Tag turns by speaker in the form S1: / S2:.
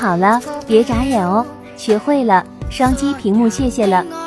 S1: 好了别眨眼哦学会了双击屏幕谢谢了。